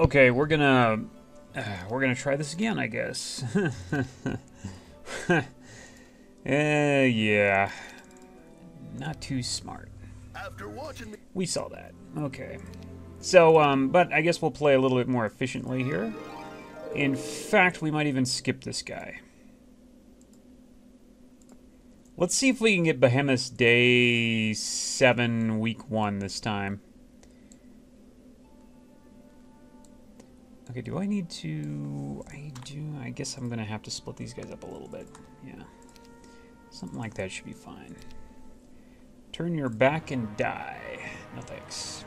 Okay, we're gonna uh, we're gonna try this again, I guess. uh, yeah, not too smart. After watching the We saw that. Okay. So, um, but I guess we'll play a little bit more efficiently here. In fact, we might even skip this guy. Let's see if we can get Behemoth day 7, week 1 this time. Okay, do I need to... I do... I guess I'm going to have to split these guys up a little bit. Yeah. Something like that should be fine. Turn your back and die. No thanks.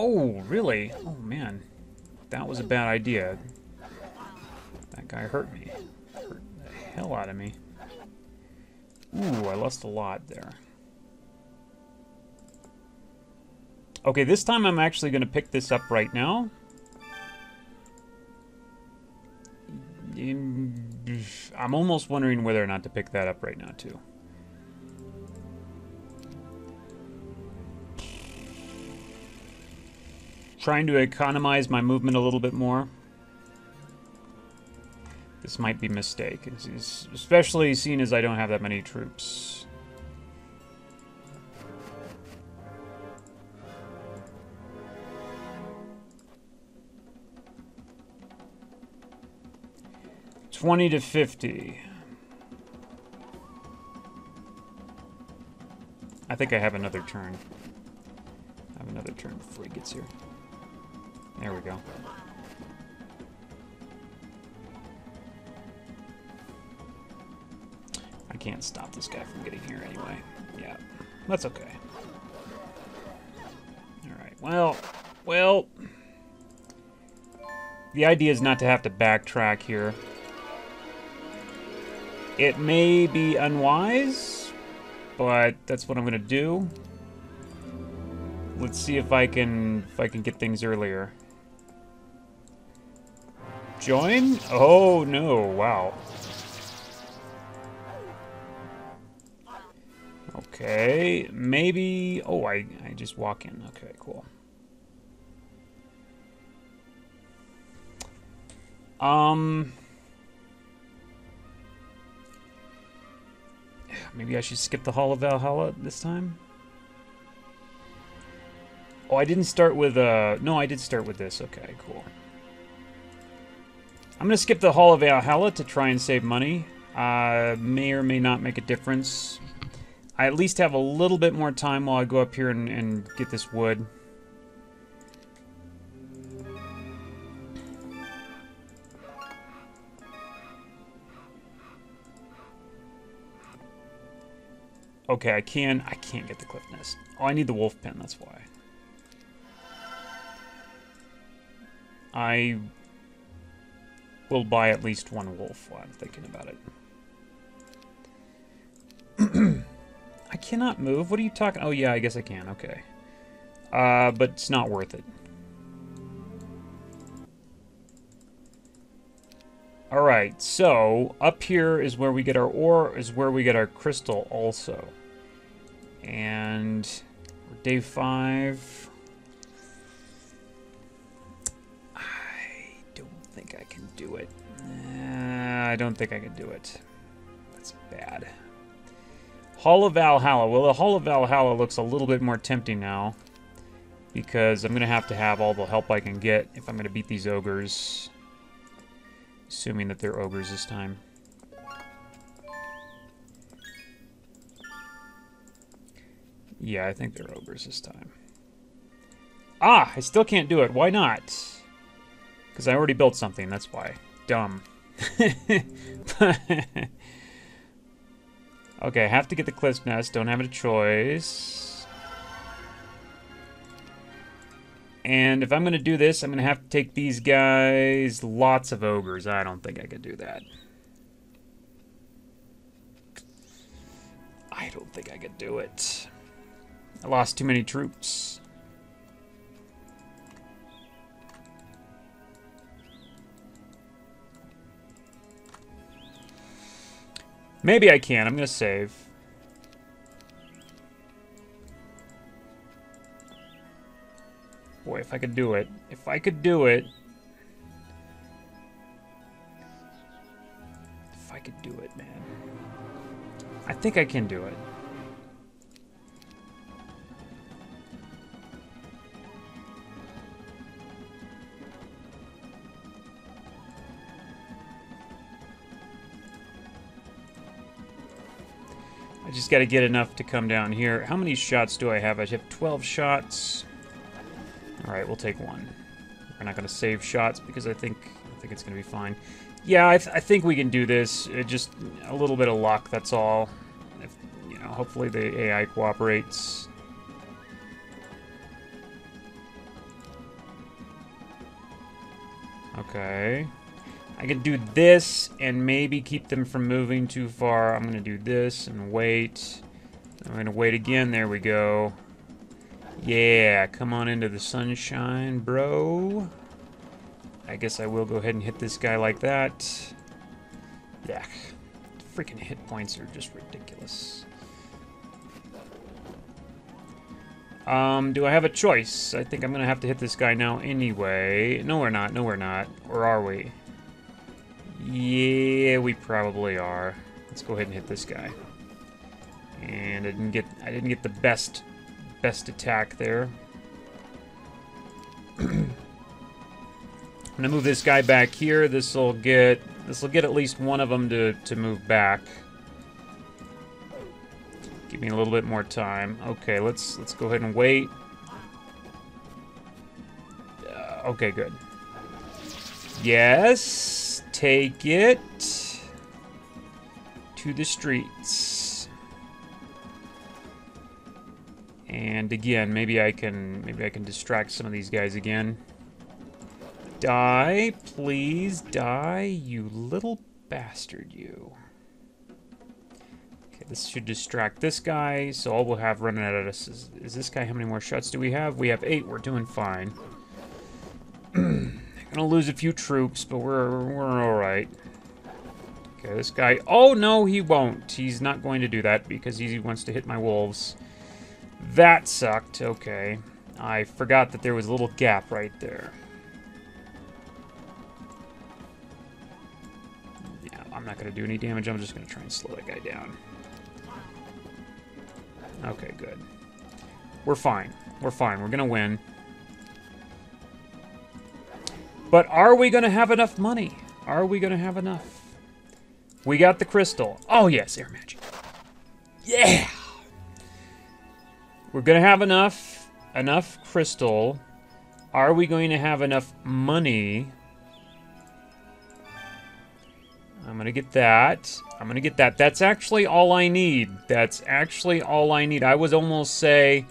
Oh, really? Oh, man. That was a bad idea. That guy hurt me. Hurt the hell out of me. Ooh, I lost a lot there. Okay, this time I'm actually going to pick this up right now. I'm almost wondering whether or not to pick that up right now, too. Trying to economize my movement a little bit more. This might be a mistake, especially seeing as I don't have that many troops. Twenty to fifty. I think I have another turn. I have another turn before he gets here. There we go. I can't stop this guy from getting here anyway. Yeah, that's okay. Alright, well, well... The idea is not to have to backtrack here. It may be unwise, but that's what I'm to do. Let's see if I can if I can get things earlier. Join? Oh, no. Wow. Okay. Maybe... Oh, I, I just walk in. Okay, cool. Um... Maybe I should skip the Hall of Valhalla this time? Oh, I didn't start with, uh... No, I did start with this. Okay, cool. I'm going to skip the Hall of Valhalla to try and save money. Uh, may or may not make a difference. I at least have a little bit more time while I go up here and, and get this wood. Okay, I can I can't get the cliff nest. Oh, I need the wolf pen, that's why. I will buy at least one wolf while I'm thinking about it. I cannot move. What are you talking? Oh, yeah, I guess I can. Okay. Uh, but it's not worth it. All right, so up here is where we get our ore, is where we get our crystal also. And day five. It. Uh, I don't think I can do it. That's bad. Hall of Valhalla. Well, the Hall of Valhalla looks a little bit more tempting now. Because I'm going to have to have all the help I can get if I'm going to beat these ogres. Assuming that they're ogres this time. Yeah, I think they're ogres this time. Ah, I still can't do it. Why not? Because I already built something, that's why. Dumb. okay, I have to get the cliff nest. Don't have a choice. And if I'm going to do this, I'm going to have to take these guys. Lots of ogres. I don't think I could do that. I don't think I could do it. I lost too many troops. Maybe I can. I'm going to save. Boy, if I could do it. If I could do it. If I could do it, man. I think I can do it. I just got to get enough to come down here. How many shots do I have? I have 12 shots. All right, we'll take one. We're not going to save shots because I think I think it's going to be fine. Yeah, I, th I, think we can do this. It just a little bit of luck, that's all. If, you know, hopefully the AI cooperates. Okay. I can do this and maybe keep them from moving too far. I'm going to do this and wait. I'm going to wait again. There we go. Yeah, come on into the sunshine, bro. I guess I will go ahead and hit this guy like that. Yeah, freaking hit points are just ridiculous. Um, do I have a choice? I think I'm gonna have to hit this guy now anyway. No, we're not. No, we're not. Or are we? Yeah, we probably are. Let's go ahead and hit this guy. And I didn't get I didn't get the best best attack there. I'm gonna move this guy back here. This will get this will get at least one of them to to move back. Give me a little bit more time. Okay, let's let's go ahead and wait. Uh, okay, good. Yes take it to the streets. And again, maybe I can maybe I can distract some of these guys again. Die, please die, you little bastard, you. Okay, this should distract this guy, so all we'll have running at us is, is this guy. How many more shots do we have? We have eight. We're doing fine. Gonna lose a few troops, but we're we're all right. Okay, this guy. Oh no, he won't. He's not going to do that because he wants to hit my wolves. That sucked. Okay, I forgot that there was a little gap right there. Yeah, I'm not gonna do any damage. I'm just gonna try and slow that guy down. Okay, good. We're fine. We're fine. We're gonna win. But are we going to have enough money? Are we going to have enough? We got the crystal. Oh, yes, air magic. Yeah! We're going to have enough, enough crystal. Are we going to have enough money? I'm going to get that. I'm going to get that. That's actually all I need. That's actually all I need. I was almost say,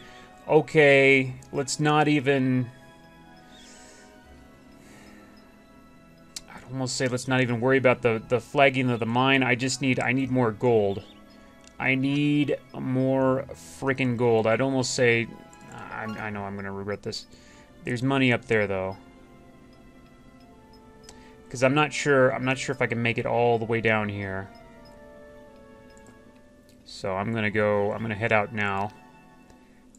okay, let's not even almost say let's not even worry about the, the flagging of the mine. I just need, I need more gold. I need more freaking gold. I'd almost say, I, I know I'm going to regret this. There's money up there, though. Because I'm not sure, I'm not sure if I can make it all the way down here. So I'm going to go, I'm going to head out now.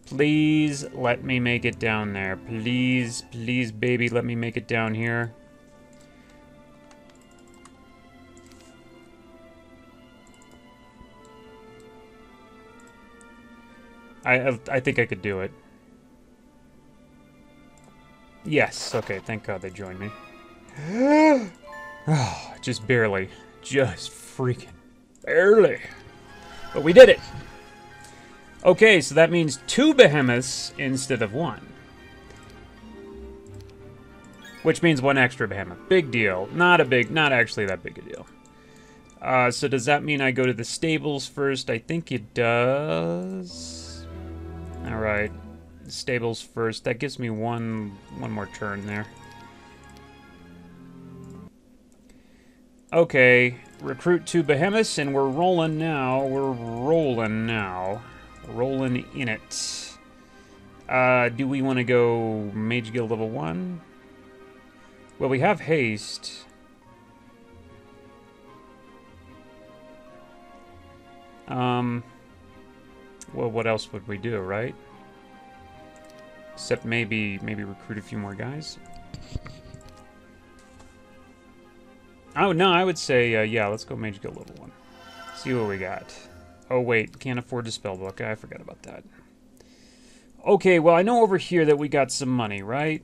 Please let me make it down there. Please, please, baby, let me make it down here. I, I think I could do it. Yes, okay, thank God they joined me. oh, just barely. Just freaking barely. But we did it! Okay, so that means two behemoths instead of one. Which means one extra behemoth. Big deal. Not a big, not actually that big a deal. Uh, so does that mean I go to the stables first? I think it does. Alright. Stables first. That gives me one one more turn there. Okay. recruit two behemoths, and we're rolling now. We're rolling now. Rolling in it. Uh, do we want to go Mage Guild level 1? Well, we have haste. Um, well, what else would we do, right? Except maybe, maybe recruit a few more guys. Oh, no, I would say, uh, yeah, let's go Mage Guild level 1. See what we got. Oh, wait, can't afford the spellbook. I forgot about that. Okay, well, I know over here that we got some money, right?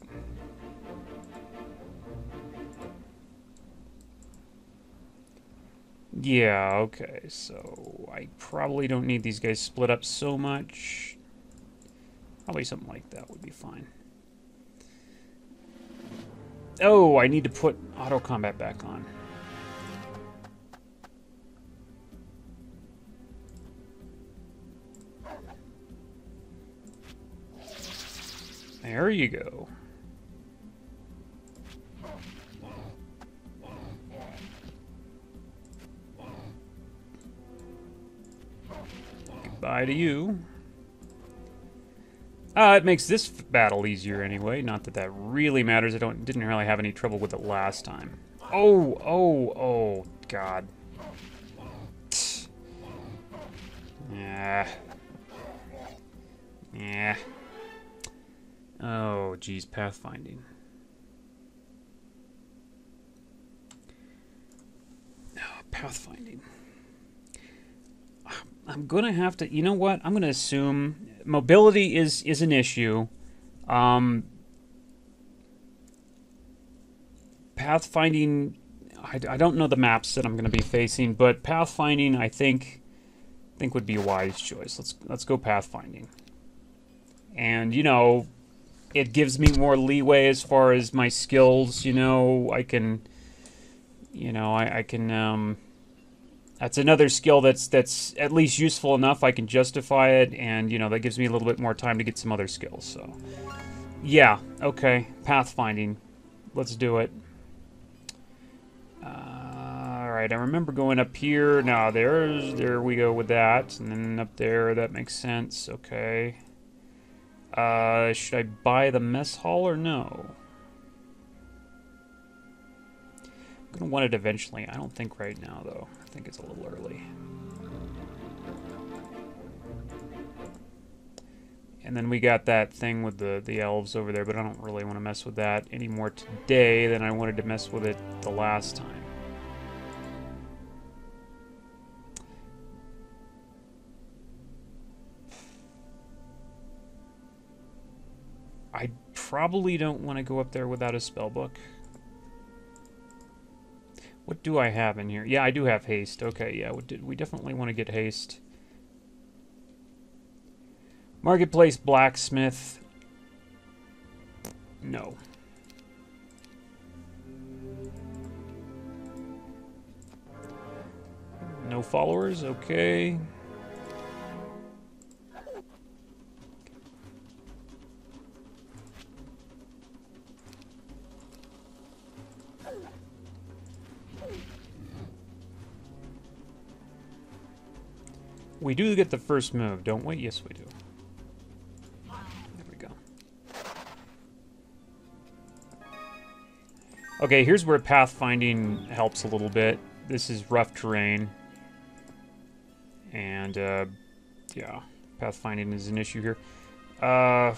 Yeah, okay, so I probably don't need these guys split up so much. Probably something like that would be fine. Oh, I need to put auto combat back on. There you go. Goodbye to you. Uh, it makes this battle easier anyway. Not that that really matters. I don't didn't really have any trouble with it last time. Oh, oh, oh, God. Yeah. Yeah. Oh, geez, pathfinding. Oh, pathfinding. I'm gonna have to. You know what? I'm gonna assume mobility is is an issue. Um, pathfinding. I, I don't know the maps that I'm gonna be facing, but pathfinding I think think would be a wise choice. Let's let's go pathfinding. And you know, it gives me more leeway as far as my skills. You know, I can, you know, I, I can. Um, that's another skill that's that's at least useful enough. I can justify it, and you know that gives me a little bit more time to get some other skills. So, yeah, okay, pathfinding. Let's do it. Uh, all right, I remember going up here. Now there's there we go with that, and then up there that makes sense. Okay. Uh, should I buy the mess hall or no? I'm gonna want it eventually. I don't think right now though. I think it's a little early. And then we got that thing with the, the elves over there, but I don't really want to mess with that anymore today than I wanted to mess with it the last time. I probably don't want to go up there without a spell book. What do I have in here? Yeah, I do have haste. Okay, yeah, we definitely want to get haste. Marketplace blacksmith. No. No followers? Okay. We do get the first move, don't we? Yes, we do. There we go. Okay, here's where pathfinding helps a little bit. This is rough terrain. And, uh, yeah, pathfinding is an issue here. Uh,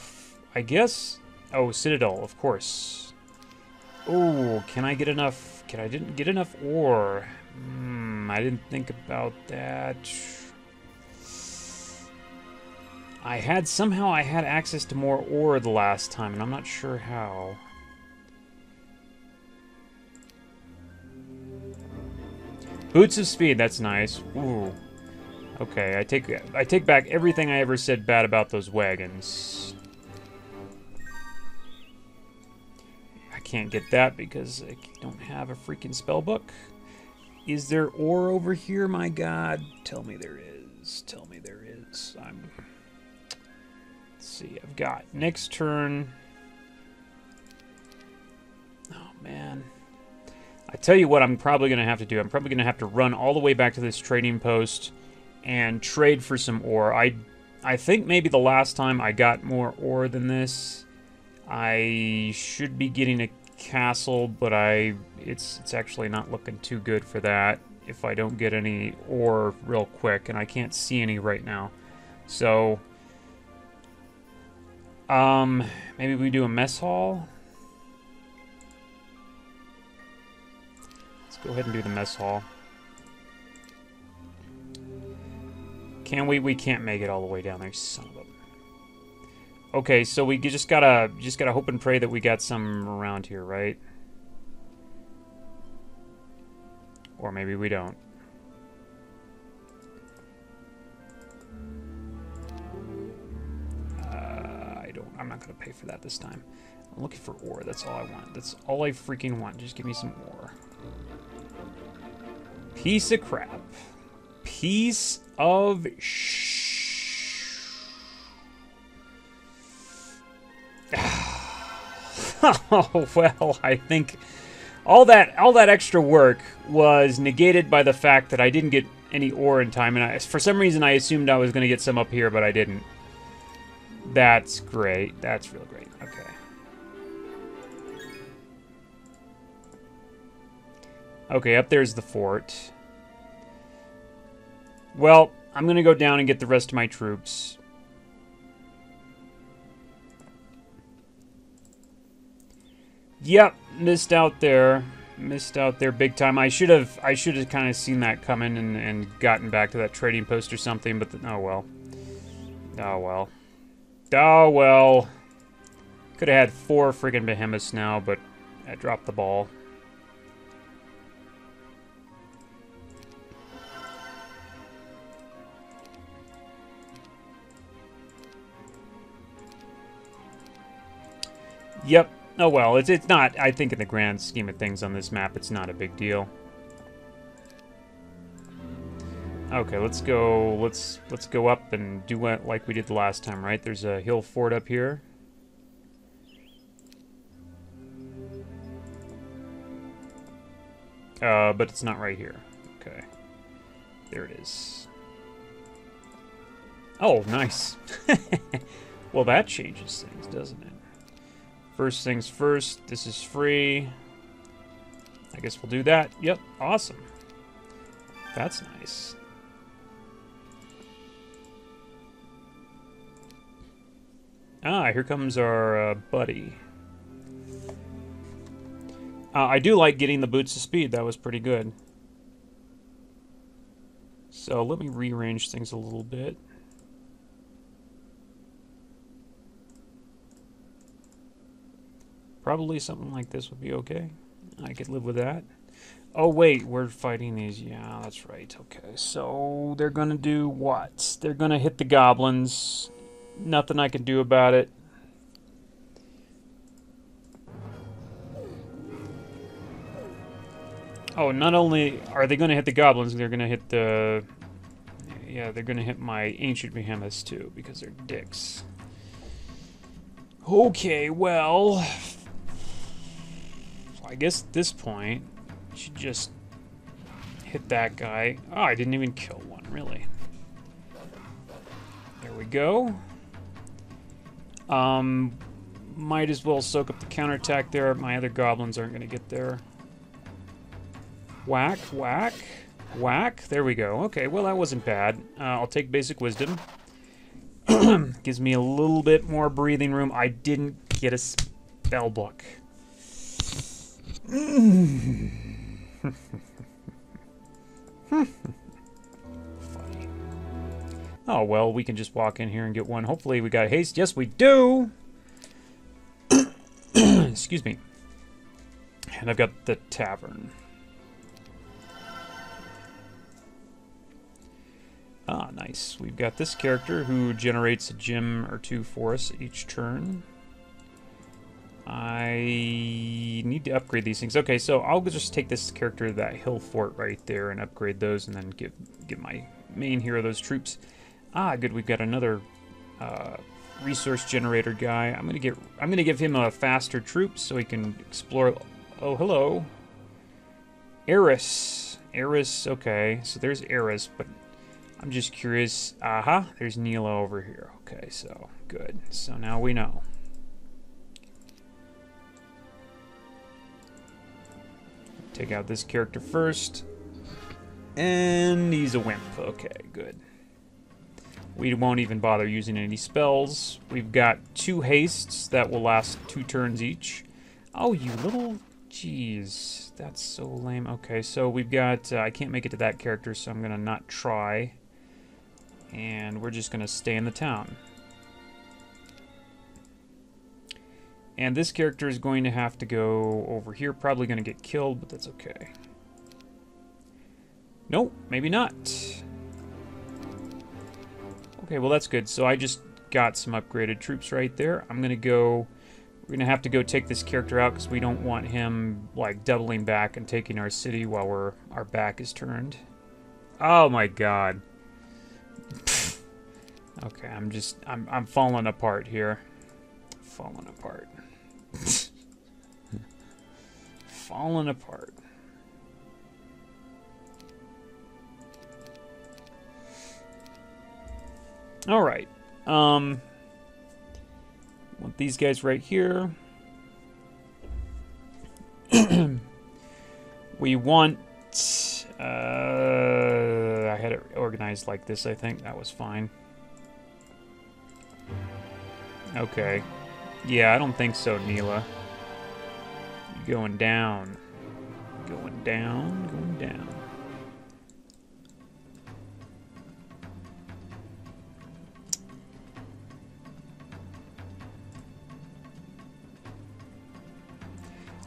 I guess... Oh, Citadel, of course. Oh, can I get enough... Can I didn't get enough ore? Hmm, I didn't think about that. I had, somehow I had access to more ore the last time, and I'm not sure how. Boots of speed, that's nice. Ooh. Okay, I take I take back everything I ever said bad about those wagons. I can't get that because I don't have a freaking spell book. Is there ore over here, my god? Tell me there is. Tell me there is. I'm see. I've got next turn. Oh, man. I tell you what I'm probably going to have to do. I'm probably going to have to run all the way back to this trading post and trade for some ore. I, I think maybe the last time I got more ore than this, I should be getting a castle, but I it's it's actually not looking too good for that if I don't get any ore real quick, and I can't see any right now. So, um, maybe we do a mess hall. Let's go ahead and do the mess hall. Can we? We can't make it all the way down there, son of a... Okay, so we just gotta just gotta hope and pray that we got some around here, right? Or maybe we don't. Not gonna pay for that this time. I'm looking for ore. That's all I want. That's all I freaking want. Just give me some ore. Piece of crap. Piece of sh. oh well, I think all that all that extra work was negated by the fact that I didn't get any ore in time, and I, for some reason I assumed I was going to get some up here, but I didn't. That's great. That's real great. Okay. Okay, up there's the fort. Well, I'm going to go down and get the rest of my troops. Yep, missed out there. Missed out there big time. I should have I should have kind of seen that coming and, and gotten back to that trading post or something, but the, oh well. Oh well. Oh well. Could have had four friggin' behemoths now, but I dropped the ball. Yep, Oh well, it's it's not. I think in the grand scheme of things on this map, it's not a big deal. Okay, let's go. Let's let's go up and do like we did the last time, right? There's a hill fort up here. Uh, but it's not right here. Okay, there it is. Oh, nice. well, that changes things, doesn't it? First things first, this is free. I guess we'll do that. Yep, awesome. That's nice. Ah, here comes our uh, buddy. Uh, I do like getting the boots of speed. That was pretty good. So let me rearrange things a little bit. Probably something like this would be okay. I could live with that. Oh, wait, we're fighting these. Yeah, that's right. Okay, so they're going to do what? They're going to hit the goblins. Nothing I can do about it. Oh, not only are they going to hit the goblins, they're going to hit the... Yeah, they're going to hit my ancient behemoths, too, because they're dicks. Okay, well, I guess at this point, should just hit that guy. Oh, I didn't even kill one, really. There we go. Um, might as well soak up the counterattack there. My other goblins aren't going to get there. Whack, whack, whack. There we go. Okay, well, that wasn't bad. Uh, I'll take basic wisdom. Gives me a little bit more breathing room. I didn't get a spell book. Oh, well, we can just walk in here and get one. Hopefully we got haste. Yes, we do! Excuse me. And I've got the tavern. Ah, nice. We've got this character who generates a gem or two for us each turn. I need to upgrade these things. Okay, so I'll just take this character, that hill fort right there, and upgrade those, and then give give my main hero those troops. Ah, good. We've got another uh, resource generator guy. I'm gonna get. I'm gonna give him a faster troop so he can explore. Oh, hello. Aeris. Aeris, okay. So there's Aeris, but I'm just curious. Aha, uh -huh, there's Neela over here. Okay, so good. So now we know. Take out this character first. And he's a wimp. Okay, good. We won't even bother using any spells. We've got two hastes that will last two turns each. Oh, you little... Jeez, that's so lame. Okay, so we've got... Uh, I can't make it to that character, so I'm going to not try. And we're just going to stay in the town. And this character is going to have to go over here. Probably going to get killed, but that's okay. Nope, maybe not. Okay, well that's good. So I just got some upgraded troops right there. I'm to go... We're to have to go take this character out because we don't want him, like, doubling back and taking our city while we're our back is turned. Oh my god. okay, I'm just... I'm, I'm falling apart here. Falling apart. falling apart. All right. Um, want these guys right here. we want. Uh, I had it organized like this. I think that was fine. Okay. Yeah, I don't think so, Neela. going down. Going down, going down.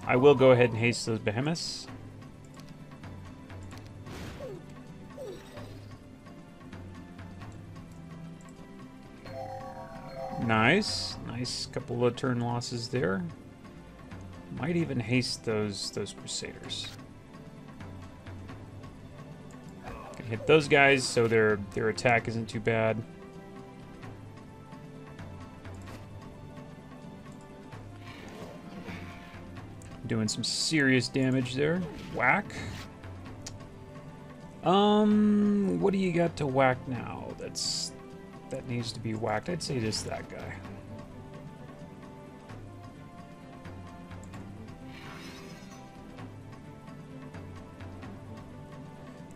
I will go ahead and haste those behemoths. Nice. Nice couple of turn losses there. Might even haste those those Crusaders. Can hit those guys so their their attack isn't too bad. Doing some serious damage there. Whack. Um, what do you got to whack now? That's that needs to be whacked. I'd say just that guy.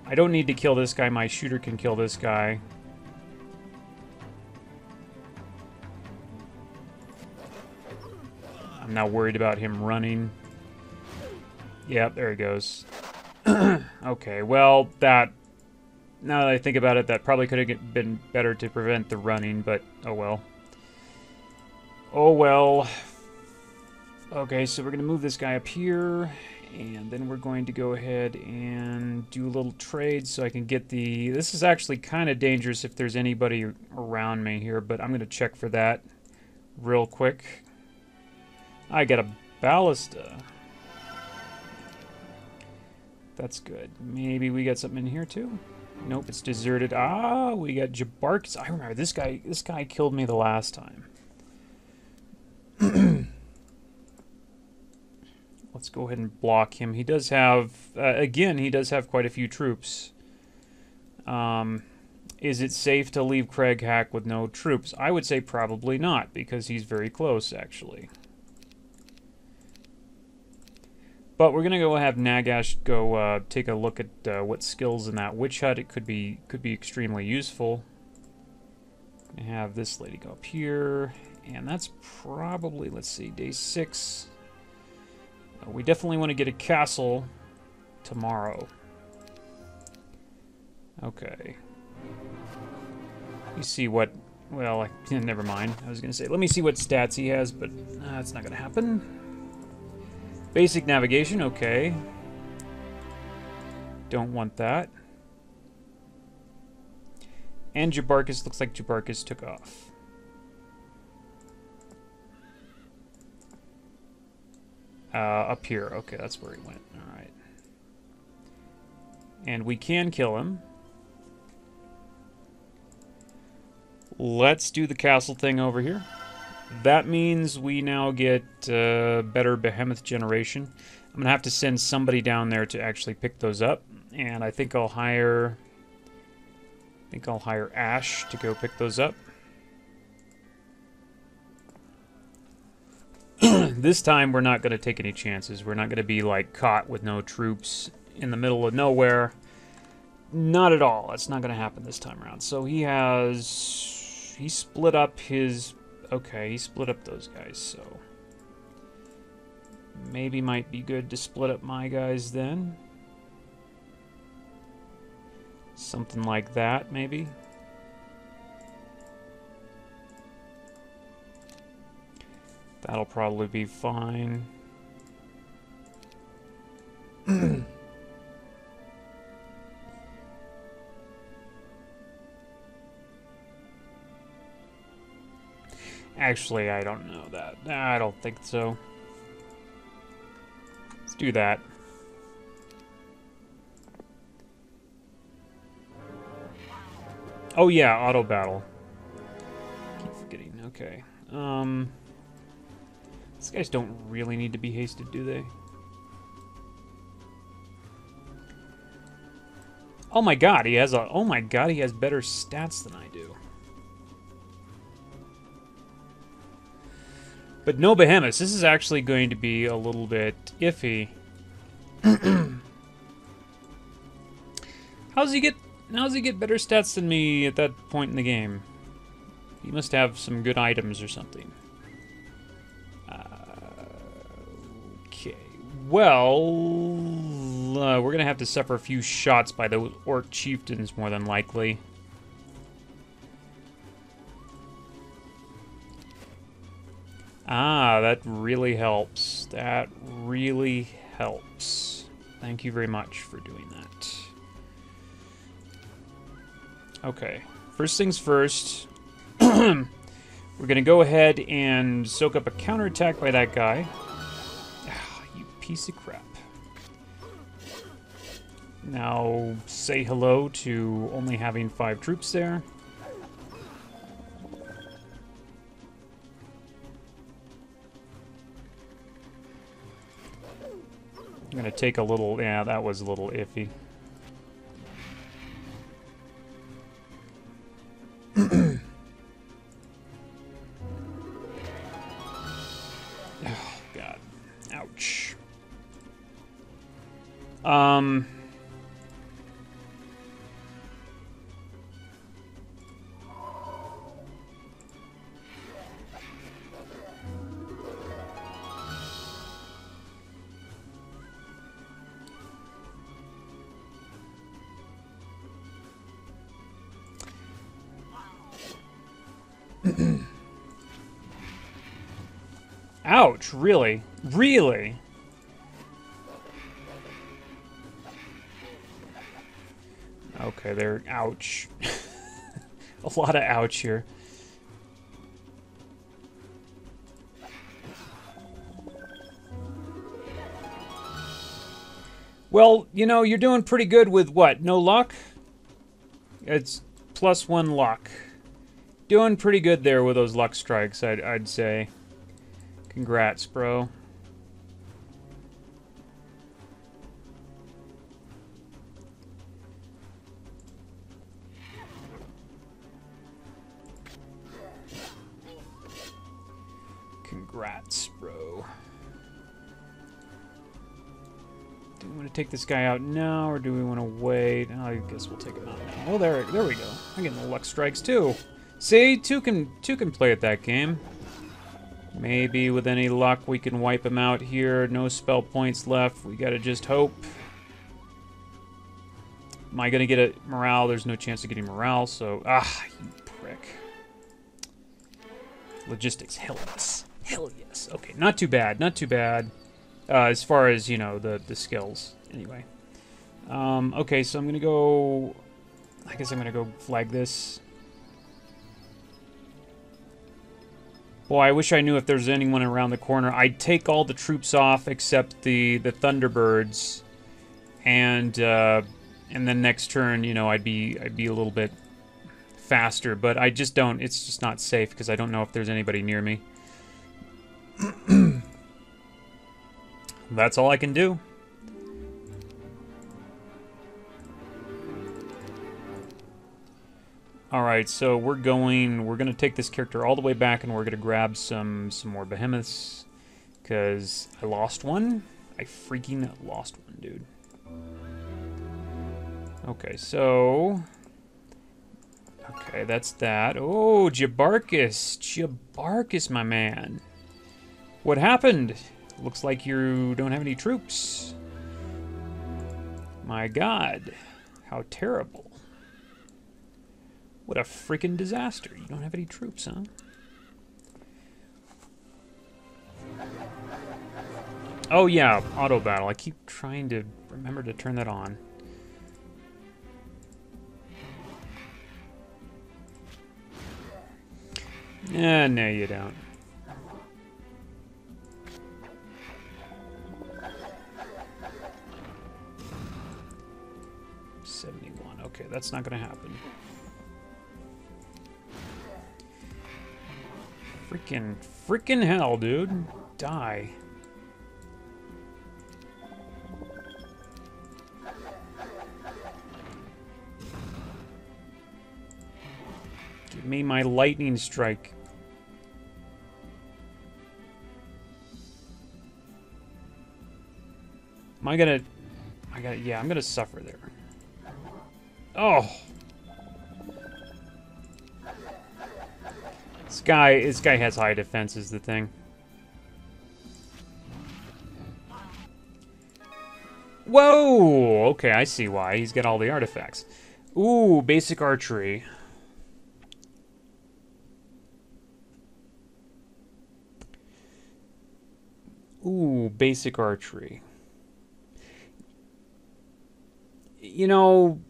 I don't need to kill this guy. My shooter can kill this guy. I'm not worried about him running. Yep, there he goes. okay, well, that... Now that I think about it, that probably could have been better to prevent the running, but oh well. Oh well. Okay, so we're going to move this guy up here, and then we're going to go ahead and do a little trade so I can get the... This is actually kind of dangerous if there's anybody around me here, but I'm going to check for that real quick. I got a ballista. That's good. Maybe we got something in here too? Nope, it's deserted. Ah, we got Jabarkas. I remember this guy. This guy killed me the last time. Let's go ahead and block him. He does have, uh, again, he does have quite a few troops. Um, is it safe to leave Crag Hack with no troops? I would say probably not, because he's very close, actually. But we're gonna go have Nagash go uh, take a look at uh, what skills in that witch hut. It could be could be extremely useful. Have this lady go up here, and that's probably let's see, day six. Uh, we definitely want to get a castle tomorrow. Okay. Let me see what. Well, I, never mind. I was gonna say let me see what stats he has, but uh, that's not gonna happen. Basic navigation, okay. Don't want that. And Jabarkas, looks like Jabarkas took off. Uh, up here, okay, that's where he went, alright. And we can kill him. Let's do the castle thing over here. That means we now get uh, better behemoth generation. I'm going to have to send somebody down there to actually pick those up. And I think I'll hire... I think I'll hire Ash to go pick those up. this time we're not going to take any chances. We're not going to be like caught with no troops in the middle of nowhere. Not at all. That's not going to happen this time around. So he has he split up his okay, he split up those guys. So maybe might be good to split up my guys then. Something like that maybe. That'll probably be fine. Actually, I don't know that. I don't think so. Let's do that. Oh yeah, auto battle. Keep forgetting. Okay. Um... These guys don't really need to be hasted, do they? Oh my god, he has a... Oh my god, he has better stats than I do. But no Behemoths. This is actually going to be a little bit iffy. how's he get... How's he get better stats than me at that point in the game? He must have some good items or something. Okay. Well, uh, we're going to have to suffer a few shots by the Orc Chieftains, more than likely. Ah, that really helps. That really helps. Thank you very much for doing that. Okay, first things first. we're going to go ahead and soak up a counterattack by that guy You piece of crap. Now, say hello to only having five troops there. I'm gonna take a little, yeah, that was a little iffy. Oh, God. Ouch. Um... Ouch, really? Really? Okay, they're ouch. a lot of ouch here. Well, you know, you're doing pretty good with what? No luck? It's plus one luck. Doing pretty good there with those luck strikes, I'd, I'd say. Congrats, bro. Congrats, bro. Do we want to take this guy out now, or do we want to wait? Oh, I guess we'll take him out now. Oh, there, there we go. I'm getting the luck strikes too. See, two can two can play at that game. Maybe with any luck we can wipe him out here. No spell points left. We gotta just hope. Am I gonna get a morale? There's no chance of getting morale, so ah, you prick. Logistics, hell yes, hell yes. Okay, not too bad, not too bad. Uh, as far as you know, the the skills anyway. Um, okay, so I'm gonna go... I guess I'm gonna go flag this. Boy, I wish I knew if there's anyone around the corner. I'd take all the troops off except the, the Thunderbirds. And, uh, and then next turn, you know, I'd be, I'd be a little bit faster. But I just don't, it's just not safe because I don't know if there's anybody near me. That's all I can do. Alright, so we're going, we're going to take this character all the way back and we're going to grab some, some more behemoths. Because I lost one. I freaking lost one, dude. Okay, so... Okay, that's that. Oh, Jabarkas. Jabarkas, my man. What happened? Looks like you don't have any troops. My god. How terrible. What a freaking disaster. You don't have any troops, huh? Oh yeah, auto battle. I keep trying to remember to turn that on. Yeah, no you don't. Seventy-one. Okay, that's not gonna happen. Freaking, freaking hell, dude. Die. Give me my lightning strike. Am I gonna... I gotta... yeah, I'm gonna suffer there. Oh! Guy, this guy has high defense is the thing. Whoa! Okay, I see why. He's got all the artifacts. Ooh, basic archery. Ooh, basic archery. You know,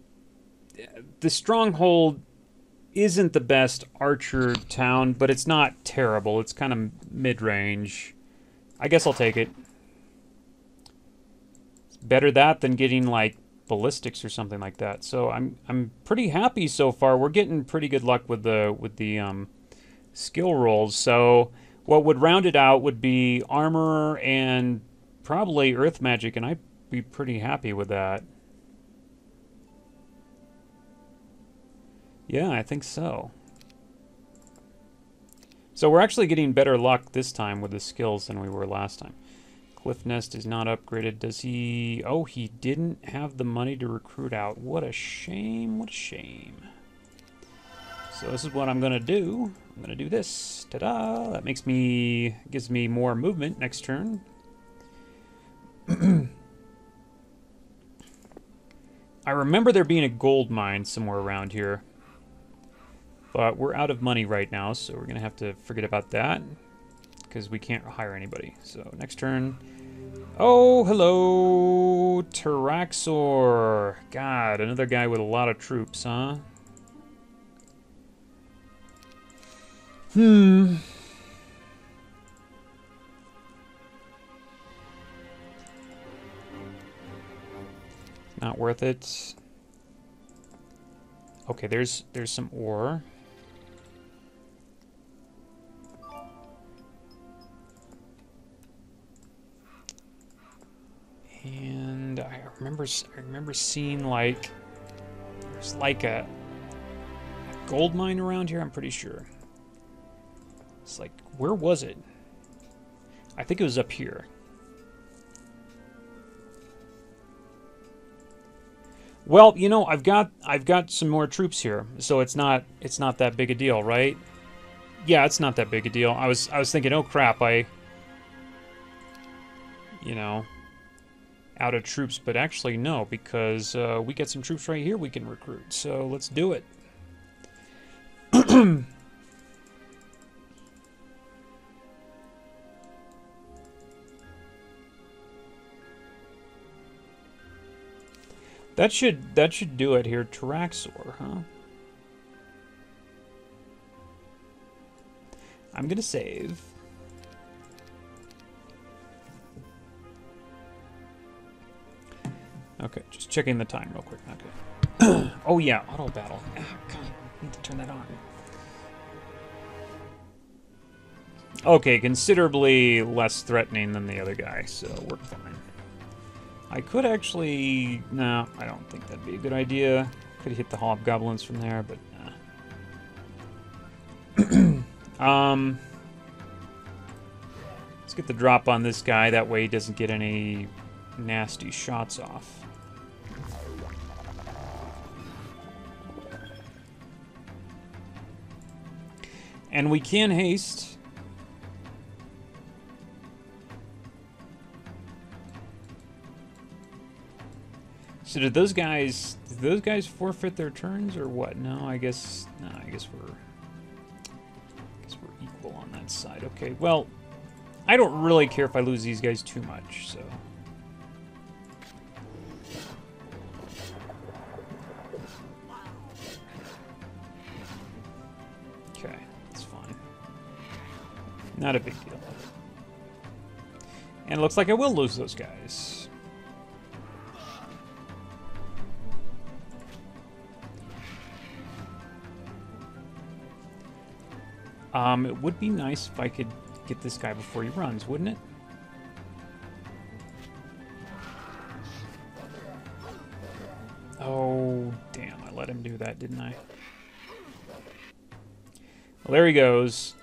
the stronghold isn't the best archer town, but it's not terrible. It's kind of mid-range. I guess I'll take it. It's better that than getting like ballistics or something like that. So I'm I'm pretty happy so far. We're getting pretty good luck with the with the um, skill rolls. So what would round it out would be armor and probably earth magic, and I'd be pretty happy with that. Yeah, I think so. So we're actually getting better luck this time with the skills than we were last time. Cliff Nest is not upgraded. Does he... Oh, he didn't have the money to recruit out. What a shame. What a shame. So this is what I'm going to do. I'm going to do this. Ta-da! That makes me... gives me more movement next turn. I remember there being a gold mine somewhere around here. But we're out of money right now, so we're going to have to forget about that. Because we can't hire anybody. So next turn... Oh, hello! Tyraxor! God, another guy with a lot of troops, huh? Hmm. Not worth it. Okay, there's there's some ore. And I remember I remember seeing like there's like a, a gold mine around here, I'm pretty sure. It's like, where was it? I think it was up here. Well, you know, I've got I've got some more troops here, so it's not it's not that big a deal, right? Yeah, it's not that big a deal. I was I was thinking, oh crap, I you know, out of troops, but actually no, because uh, we get some troops right here we can recruit. So let's do it. That should that should do it here, Tyraxor, huh? I'm gonna save. Okay, just checking the time real quick. Okay. oh yeah, auto battle. Oh, God, I need to turn that on. Okay, considerably less threatening than the other guy, so we're fine. I could actually... No, I don't think that'd be a good idea. Could hit the hobgoblins from there, but... Nah. um... Let's get the drop on this guy, that way he doesn't get any nasty shots off. And we can haste. So did those guys did those guys forfeit their turns or what? No, I guess no, I guess we're I guess we're equal on that side. Okay, well, I don't really care if I lose these guys too much, so Not a big deal. And it looks like I will lose those guys. Um, it would be nice if I could get this guy before he runs, wouldn't it? Oh, damn, I let him do that, didn't I? Well, there he goes.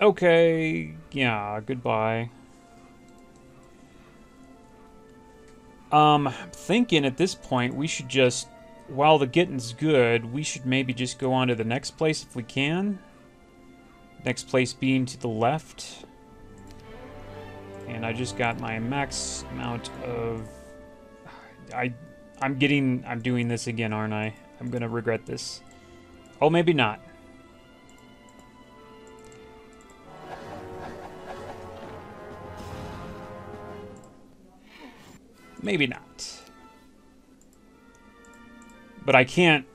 Okay, yeah, goodbye. Um, I'm thinking at this point we should just, while the getting's good, we should maybe just go on to the next place if we can. Next place being to the left. And I just got my max amount of... I, I'm getting... I'm doing this again, aren't I? I'm gonna regret this. Oh, maybe not. Maybe not. But I can't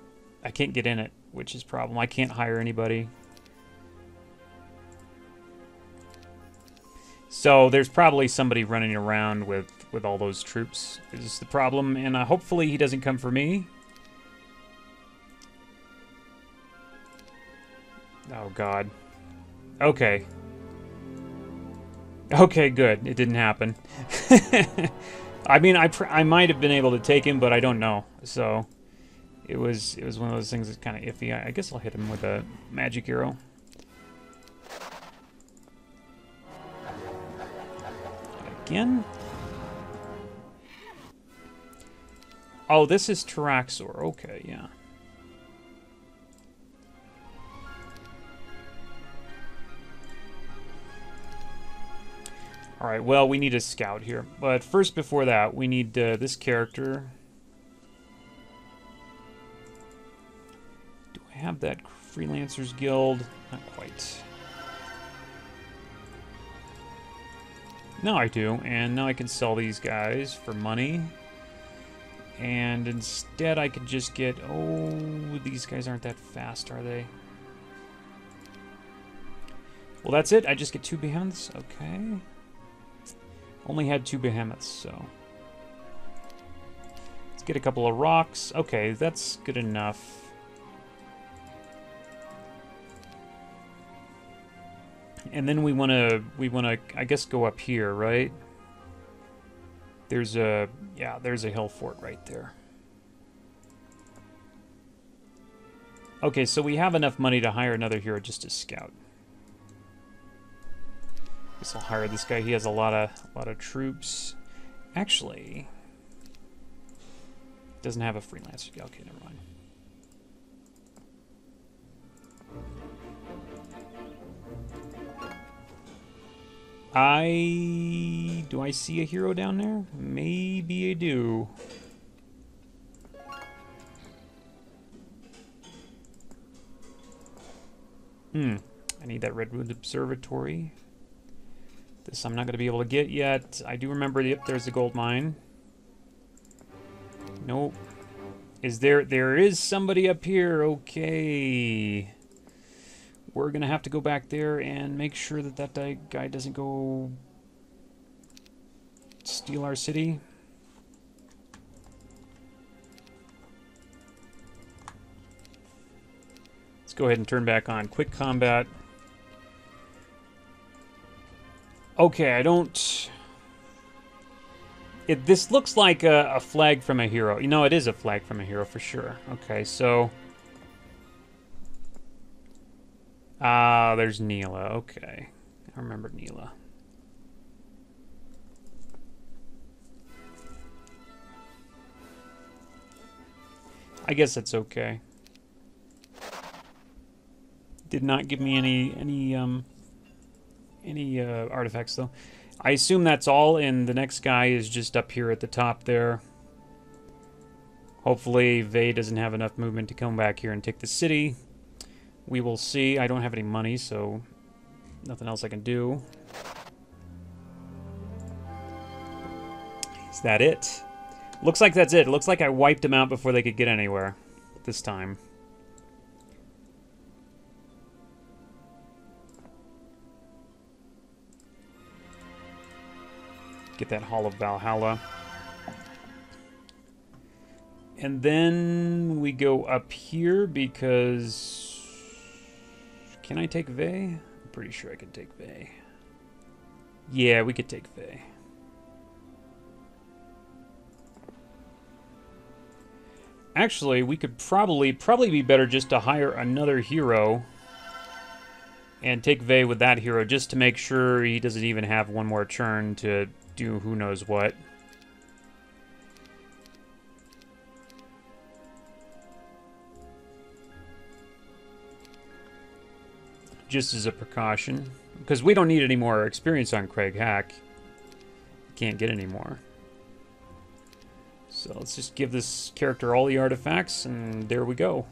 I can't get in it, which is problem. I can't hire anybody. So there's probably somebody running around with with all those troops is the problem, and uh, hopefully he doesn't come for me. Oh God. Okay. Okay, good. It didn't happen. I mean, I I might have been able to take him, but I don't know. So it was it was one of those things that's kind of iffy. I, I guess I'll hit him with a magic arrow. Again. Oh, this is Tyraxor. Okay, yeah. Alright, well, we need a scout here. But first, before that, we need uh, this character. Do I have that Freelancers Guild? Not quite. Now I do, and now I can sell these guys for money. And instead I could just get... Oh, these guys aren't that fast, are they? Well, that's it. I just get two behemoths. Okay. Only had two behemoths, so... Let's get a couple of rocks. Okay, that's good enough. And then we want to, we want to, I guess, go up here, right? There's a, yeah, there's a hill fort right there. Okay, so we have enough money to hire another hero just to scout. Guess I'll hire this guy. He has a lot of a lot of troops. Actually, doesn't have a freelancer. Okay, never mind. I do I see a hero down there? Maybe I do. Hmm. I need that Redwood Observatory. This I'm not going to be able to get yet. I do remember, yep, there's the gold mine. Nope. Is there, there is somebody up here. Okay. We're going to have to go back there and make sure that that guy doesn't go steal our city. Let's go ahead and turn back on quick combat. Okay, I don't... It, this looks like a, a flag from a hero. You know, it is a flag from a hero for sure. Okay, so... Ah, uh, there's Neela. Okay. I remember Neela. I guess that's okay. Did not give me any any um any uh, artifacts though. I assume that's all, and the next guy is just up here at the top there. Hopefully, Vey doesn't have enough movement to come back here and take the city. We will see. I don't have any money, so nothing else I can do. Is that it? Looks like that's it. Looks like I wiped them out before they could get anywhere this time. Get that Hall of Valhalla. And then we go up here because... Can I take Vey? I'm pretty sure I can take Vey. Yeah, we could take Vey. Actually, we could probably probably be better just to hire another hero and take Vey with that hero just to make sure he doesn't even have one more turn to do who knows what. Just as a precaution. Because we don't need any more experience on Crag Hack. Can't get any more. So let's just give this character all the artifacts, and there we go.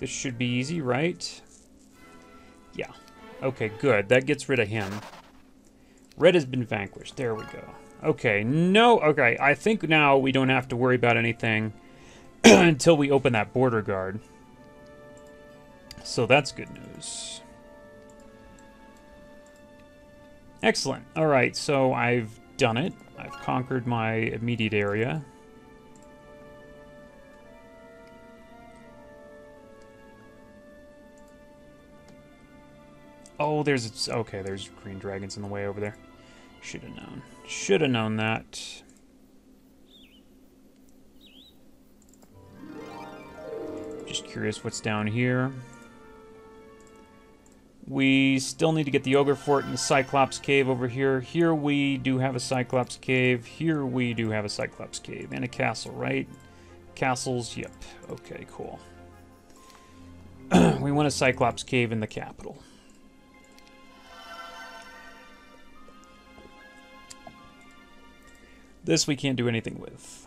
This should be easy, right? Yeah. Okay, good. That gets rid of him. Red has been vanquished. There we go. Okay, no, okay. I think now we don't have to worry about anything until we open that border guard. So that's good news. Excellent. All right, so I've done it. I've conquered my immediate area. Oh, there's... Okay, there's green dragons in the way over there. Should have known. Should have known that. Just curious what's down here. We still need to get the Ogre Fort and the Cyclops Cave over here. Here we do have a Cyclops Cave. Here we do have a Cyclops Cave. And a castle, right? Castles, yep. Okay, cool. we want a Cyclops Cave in the capital. This we can't do anything with.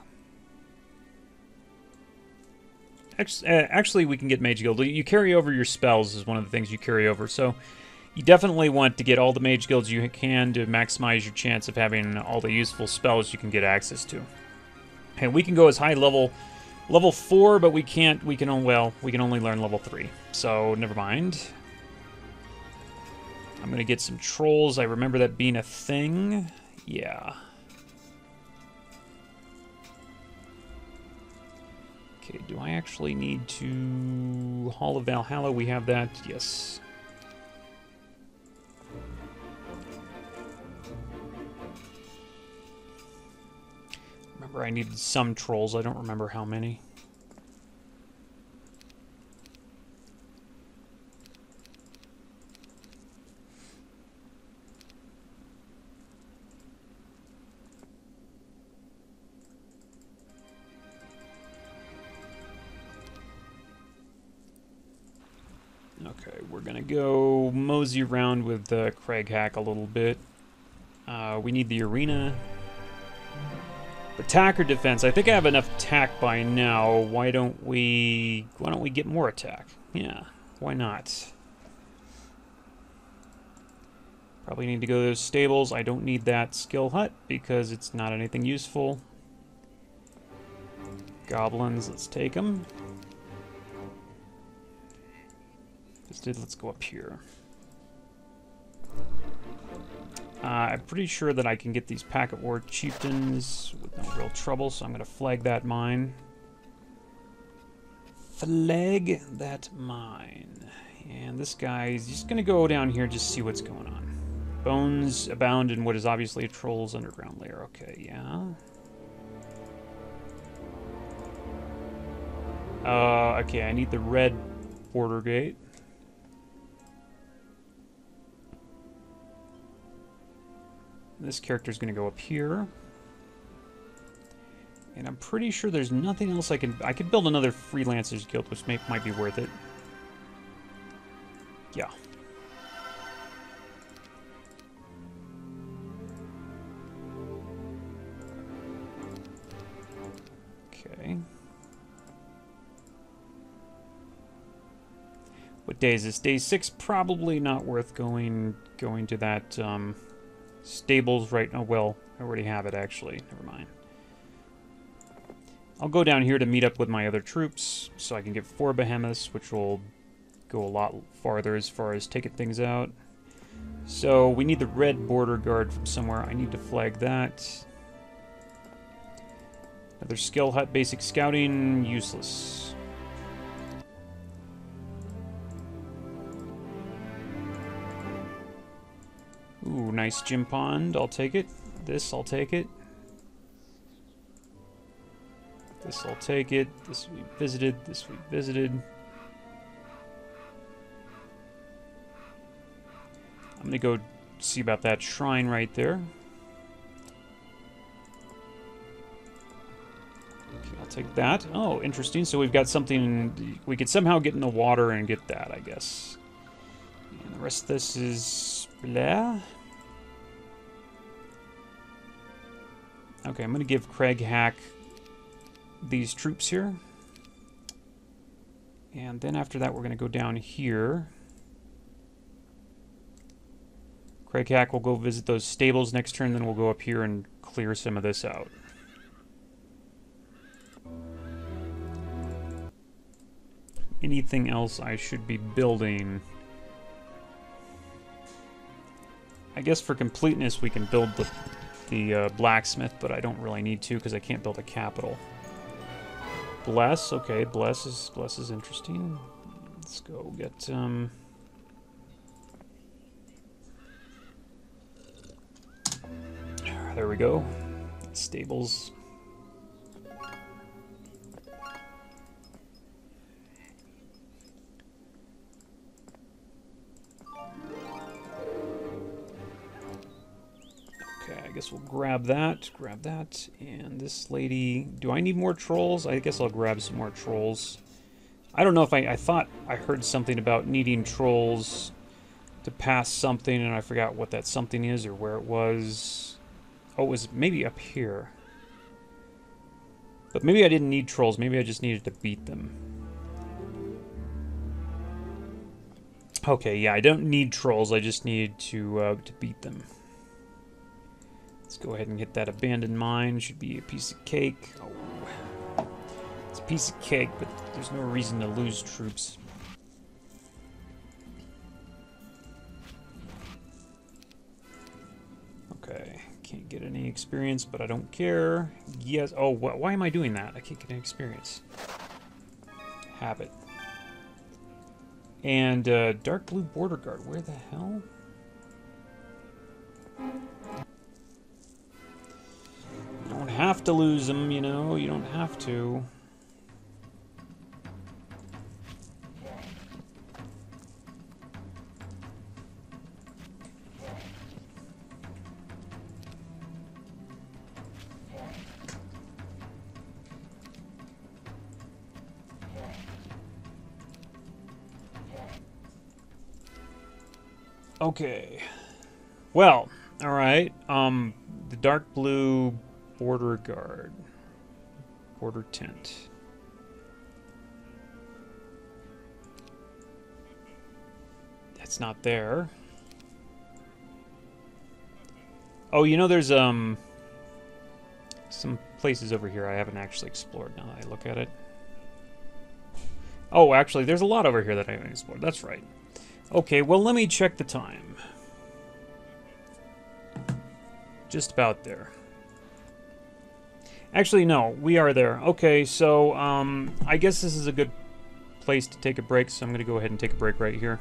Uh, actually, we can get Mage Guild. You carry over your spells is one of the things you carry over. So you definitely want to get all the Mage Guilds you can to maximize your chance of having all the useful spells you can get access to. And we can go as high level level 4, but we can't, we can, only, well, we can only learn level 3. So, never mind. I'm going to get some trolls. I remember that being a thing. Yeah. Okay, do I actually need to... Hall of Valhalla, we have that? Yes. Remember I needed some trolls, I don't remember how many. Around with uh, Crag Hack a little bit. Uh, we need the arena. Attack or defense? I think I have enough attack by now. Why don't we... Why don't we get more attack? Yeah, why not? Probably need to go to those stables. I don't need that skill hut because it's not anything useful. Goblins, let's take them. Instead, let's go up here. Uh, I'm pretty sure that I can get these Packet War Chieftains with no real trouble, so I'm going to flag that mine. Flag that mine. And this guy is just going to go down here just see what's going on. Bones abound in what is obviously a troll's underground lair. Okay, yeah. Uh, okay, I need the red border gate. This character's going to go up here. And I'm pretty sure there's nothing else I can... I could build another Freelancers Guild, which may, might be worth it. Yeah. Okay. What day is this? Day six? Probably not worth going going to that um, stables right now. Oh, well, I already have it actually. Never mind. I'll go down here to meet up with my other troops so I can get four behemoths, which will go a lot farther as far as taking things out. So we need the red border guard from somewhere. I need to flag that. Another skill hut, basic scouting, useless. Nice gym pond. I'll take it. This, I'll take it. This I'll take it. This we visited. This we visited. I'm gonna go see about that shrine right there. Okay, I'll take that. Oh, interesting. So we've got something... We could somehow get in the water and get that, I guess. And the rest of this is... Blah. Okay, I'm gonna give Crag Hack these troops here. And then after that, we're going to go down here. Crag Hack will go visit those stables next turn, then we'll go up here and clear some of this out. Anything else I should be building? I guess for completeness we can build the, the uh, blacksmith, but I don't really need to because I can't build a capital. Bless, okay, bless is bless is interesting. Let's go get um There we go. Stables. Guess we'll grab that, grab that, and this lady... Do I need more trolls? I guess I'll grab some more trolls. I don't know if I... I thought I heard something about needing trolls to pass something, and I forgot what that something is or where it was. Oh, it was maybe up here. But maybe I didn't need trolls. Maybe I just needed to beat them. Okay, yeah, I don't need trolls. I just need to uh, to beat them. Let's go ahead and hit that abandoned mine. Should be a piece of cake. Oh, it's a piece of cake, but there's no reason to lose troops. Okay, can't get any experience, but I don't care. Yes. Oh, wh why am I doing that? I can't get any experience. Habit. And uh, dark blue border guard. Where the hell? Have to lose them, you know? You don't have to. Okay. Well, all right. Um, the dark blue Border guard. Border tent. That's not there. Oh, you know there's um some places over here I haven't actually explored now that I look at it. Oh, actually, there's a lot over here that I haven't explored. That's right. Okay, well, let me check the time. Just about there. Actually, no, we are there. Okay, so um, I guess this is a good place to take a break, so I'm going to go ahead and take a break right here.